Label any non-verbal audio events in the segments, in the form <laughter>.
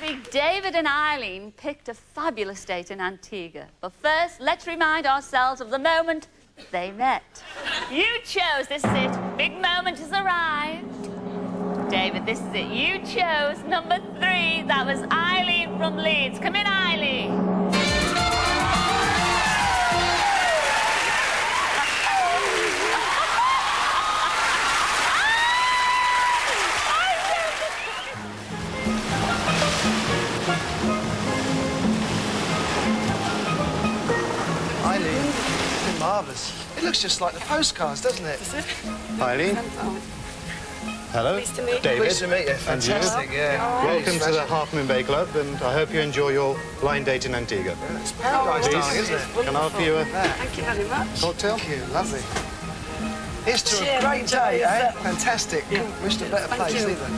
Week, David and Eileen picked a fabulous date in Antigua. But first, let's remind ourselves of the moment they met. You chose, this is it. Big moment has arrived. David, this is it. You chose number three. That was Eileen from Leeds. Come in, Eileen. Looks just like the postcards, doesn't it? Eileen. Hello. Pleased to meet you. David. Pleased to meet you. And you. Fantastic, yeah. Welcome to the Half Moon Bay Club, and I hope you enjoy your blind date in Antigua. It's paradise, Please. darling, isn't it? Can I offer you a Thank you very much. cocktail? Thank you, lovely. Here's to a great day, eh? yourself. Fantastic. Couldn't wish a better Thank place you. either.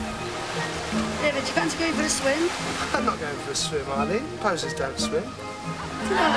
David, do you fancy going for a swim? I'm not going for a swim, Eileen. Posers don't swim. What are you like?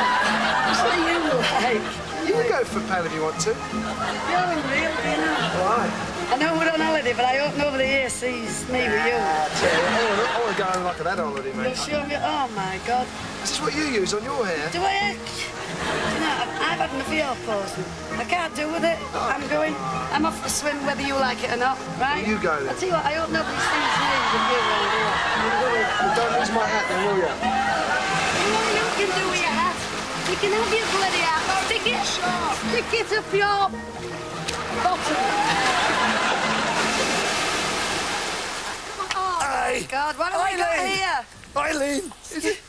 You can for a paddle if you want to. You're unreal, you know. Why? I know we're on holiday, but I hope nobody here sees me with you. I tell I want to- I want to go home like that holiday, You'll mate. show me. Oh my God. Is this what you use on your hair? Do I? Do you know, I've, I've had enough of your posing. I can't do with it. Oh. I'm going. I'm off to swim whether you like it or not, right? You go then. I tell you what, I hope nobody sees me with you around here. Well, don't lose my hat then, will you? You know what you can do with your hat? You can have your bloody hat. Stick it, stick it up your bottom. Oh, Hey. God, what have we got Eileen. here? Eileen, is, it,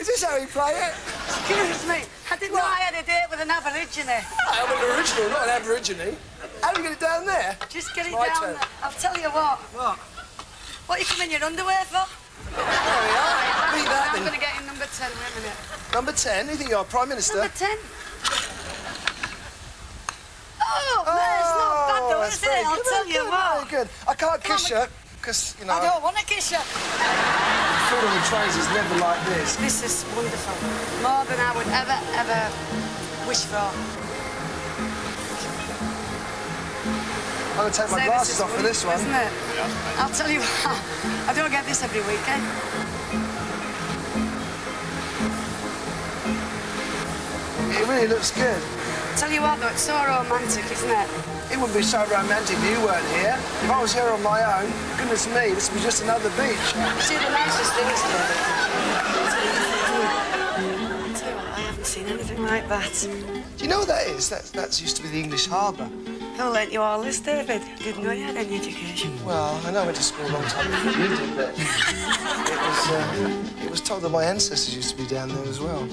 is this how we play it? Excuse me. I didn't know I had a date with an Aborigine. I'm an original, not an aborigine. How do you get it down there? Just get it down turn. there. I'll tell you what. What? What are you coming in your underwear for? There we are. Beat that I'm going to get in number 10 in a minute. Number 10, you think you're Prime Minister? Number 10. Oh, oh man, it's not bad though, that's is it? I'll good, tell you what. Very good. I can't kiss Come on, you, because, you know, I don't want to kiss you. food on the trains is never like this. This is wonderful. More than I would ever, ever wish for. I'm going to take my Say glasses is off for this one. Isn't it? I'll tell you what. <laughs> I don't get this every weekend. Eh? It really looks good. Tell you what, though, it's so romantic, isn't it? It wouldn't be so romantic if you weren't here. If I was here on my own, goodness me, this would be just another beach. See the nicest things, David. I tell you what, I haven't seen anything like that. Do you know what that is? That that's used to be the English harbour. Who lent you all this, David? Didn't know you had any education. Well, I know I went to school a long time before you did, but it was, uh, it was told that my ancestors used to be down there as well.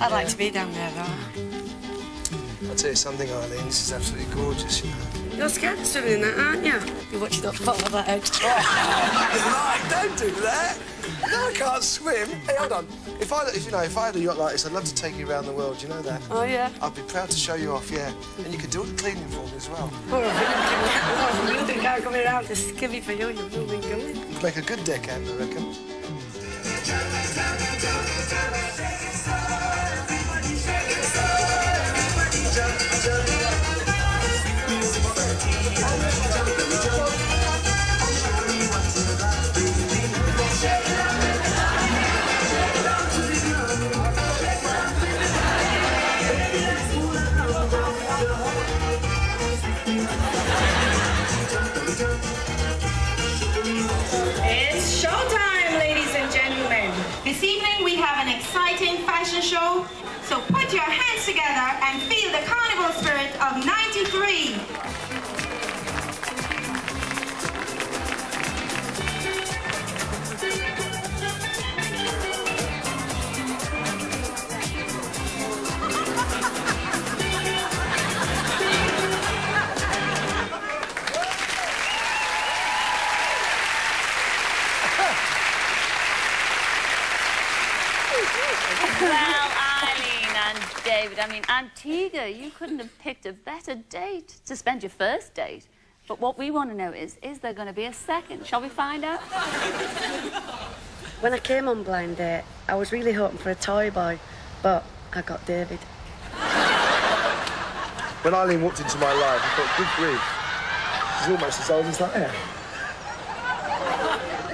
I'd like to be down there, though. I'll tell you something, Eileen, this is absolutely gorgeous, you know. You're scared of swimming in that, aren't you? You watch you don't fall that out. <laughs> right, don't do that. No, I can't swim. Hey, hold on. If I, if you know, if I had a yacht like this, I'd love to take you around the world. You know that? Oh, yeah? I'd be proud to show you off, yeah. And you could do all the cleaning for me as well. You think I'm coming around to skivvy for you? You've moving coming. It'd make a good deckhand, I reckon. It's showtime, ladies and gentlemen. This evening we have an exciting fashion show. So put your hands together and feel the carnival spirit of 93. Antigua, you couldn't have picked a better date to spend your first date. But what we want to know is, is there going to be a second? Shall we find out? When I came on Blind Date, I was really hoping for a toy boy, but I got David. When Eileen walked into my life, I thought, good grief. She's almost as old as that hair.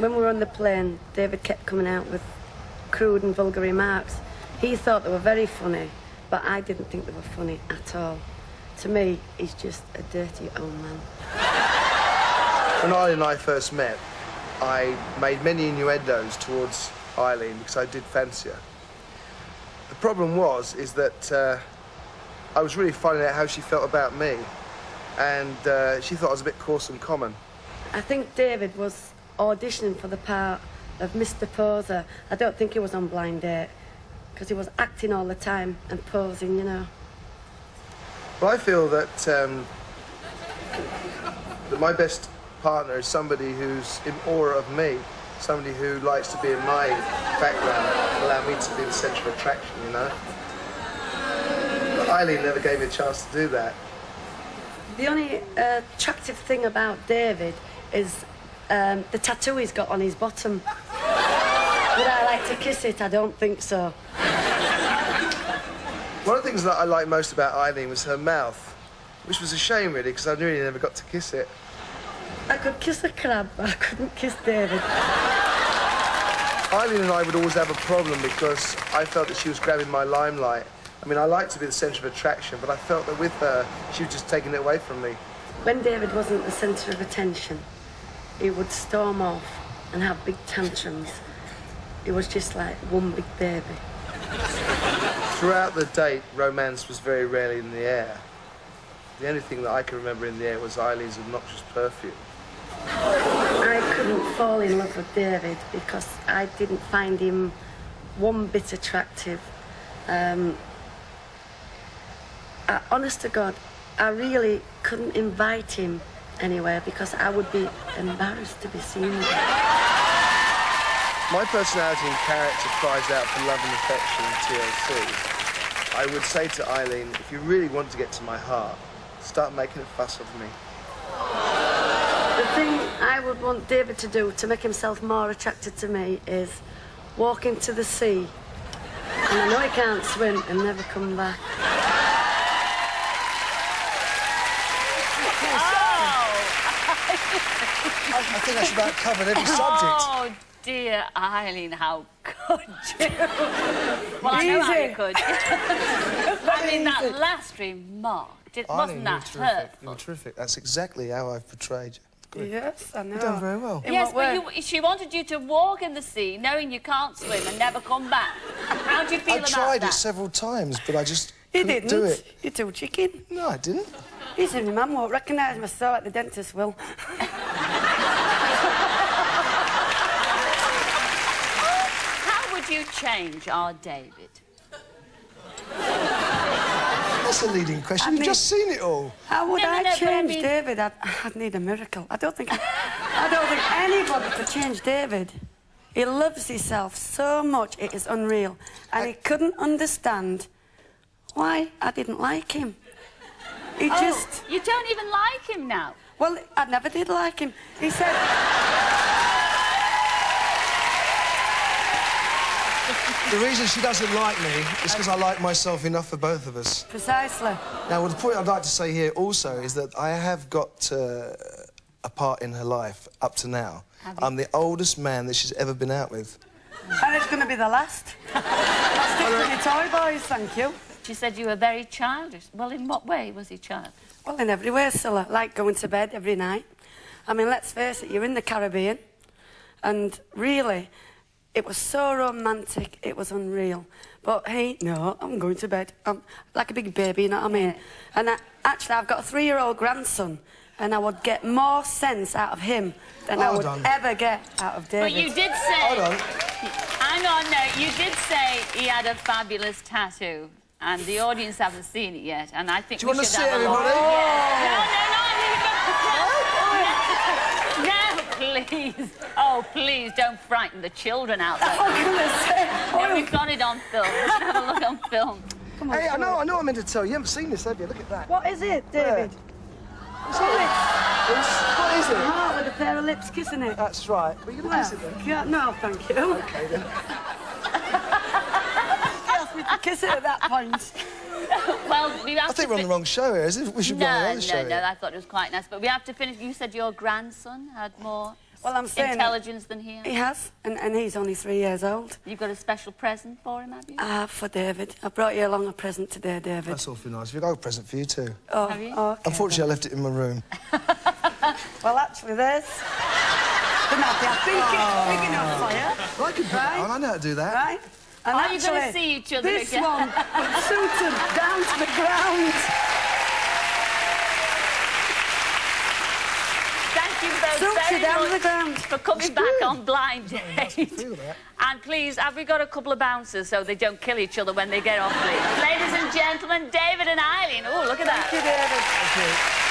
when we were on the plane, David kept coming out with crude and vulgar remarks. He thought they were very funny, but I didn't think they were funny at all. To me, he's just a dirty old man. When Eileen and I first met, I made many innuendos towards Eileen because I did fancy her. The problem was, is that uh, I was really finding out how she felt about me, and uh, she thought I was a bit coarse and common. I think David was auditioning for the part of Mr. Poser. I don't think he was on blind date because he was acting all the time and posing, you know. Well, I feel that um, that my best partner is somebody who's in awe of me, somebody who likes to be in my background, allow me to be the centre of attraction, you know. But Eileen never gave me a chance to do that. The only uh, attractive thing about David is um, the tattoo he's got on his bottom. Would I like to kiss it? I don't think so. One of the things that I liked most about Eileen was her mouth, which was a shame really, because I really never got to kiss it. I could kiss a crab, but I couldn't kiss David. Eileen and I would always have a problem because I felt that she was grabbing my limelight. I mean, I like to be the centre of attraction, but I felt that with her, she was just taking it away from me. When David wasn't the centre of attention, he would storm off and have big tantrums. He was just like one big baby. Throughout the date, romance was very rarely in the air. The only thing that I can remember in the air was Eileen's obnoxious perfume. I couldn't fall in love with David because I didn't find him one bit attractive. Um, I, honest to God, I really couldn't invite him anywhere because I would be embarrassed to be seen with him. My personality and character cries out for love and affection in TLC. I would say to Eileen, if you really want to get to my heart, start making a fuss of me. The thing I would want David to do to make himself more attracted to me is walk into the sea. And I know he can't swim and never come back. I, I think I should about covered every subject. Oh, dear Eileen, how could you? <laughs> well, I know how you Easy. could. <laughs> I mean, that last remark, did, wasn't Eileen, you were that terrific. You were terrific. That's exactly how I've portrayed you. Good. Yes, I know. You've done very well. In Yes, but you, she wanted you to walk in the sea knowing you can't swim and never come back. How do you feel I about that? I tried it several times, but I just He couldn't didn't. do it. You're too chicken. No, I didn't. He said, my mum won't recognise me, so like the dentist will. <laughs> How would you change our David? That's a leading question. I You've mean- just seen it all. How would No, no, I no, but I change mean- David? I'd, I'd need a miracle. I don't think I don't think anybody could change David. He loves himself so much it is unreal, and he couldn't understand why I didn't like him. He Oh, just you don't even like him now. well, I never did like him. He said. The reason she doesn't like me is because I like myself enough for both of us. Precisely. Now, well, the point I'd like to say here also is that I have got uh, a part in her life up to now. I'm the oldest man that she's ever been out with. And it's going to be the last. I'll stick to my toy boys, thank you. She said you were very childish. Well, in what way was he child? Well, in every way, Cilla. Like going to bed every night. I mean, let's face it, you're in the Caribbean. And really, it was so romantic, it was unreal. But hey, no, I'm going to bed. I'm like a big baby, you know what I mean? And I, actually, I've got a three-year-old grandson, and I would get more sense out of him than I would on. ever get out of David. But you did say... Hold on. Hang on, no, you did say he had a fabulous tattoo. And the audience haven't seen it yet. And I think Do you we want to should see it, have a look. everybody? No, no, no, no, please. Oh, please, don't frighten the children out there. <laughs> I'm gonna No, we've got it on film. We should have a look on film. Come on. Hey, I know, I know I meant to tell you. You haven't seen this, have you? Look at that. what is it, David? It's, what is it? Heart with a pair of lips kissing it. That's right. Well, you can kiss it then. Yeah, no, thank you. Okay, then. asked me to kiss it at that point. <laughs> Well, we have I think to we're on the wrong show here. Is it? We should be on No, the no, other show. no, here. I thought it was quite nice. But we have to finish. You said your grandson had more Well, I'm saying- intelligence than he has? He has, and, and he's only three years old. You've got a special present for him, have you? I have for David. I brought you along a present today, David. That's awfully nice. We've got a present for you too. oh, Have you? okay. Unfortunately, I left it in my room. <laughs> Well, actually, there's... The nappy. I think it's big enough for you. I can put Right. it on. I know how to do that. Right? And Are you gonna see each other this again? one was suited down to the ground. Thank you both very down much the ground. for coming back on Blind Date. And please, have we got a couple of bouncers so they don't kill each other when they get off, please? <laughs> Ladies and gentlemen, David and Eileen. Oh, look at that. Thank you, David.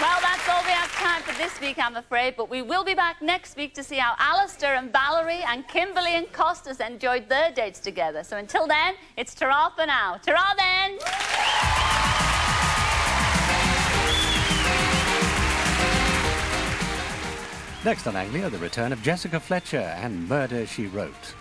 Well, that's all we have time for this week, I'm afraid. But we will be back next week to see how Alistair and Valerie and Kimberly and Costas enjoyed their dates together. So until then, it's ta for now. ta then! Next on Anglia, the return of Jessica Fletcher and Murder, She Wrote.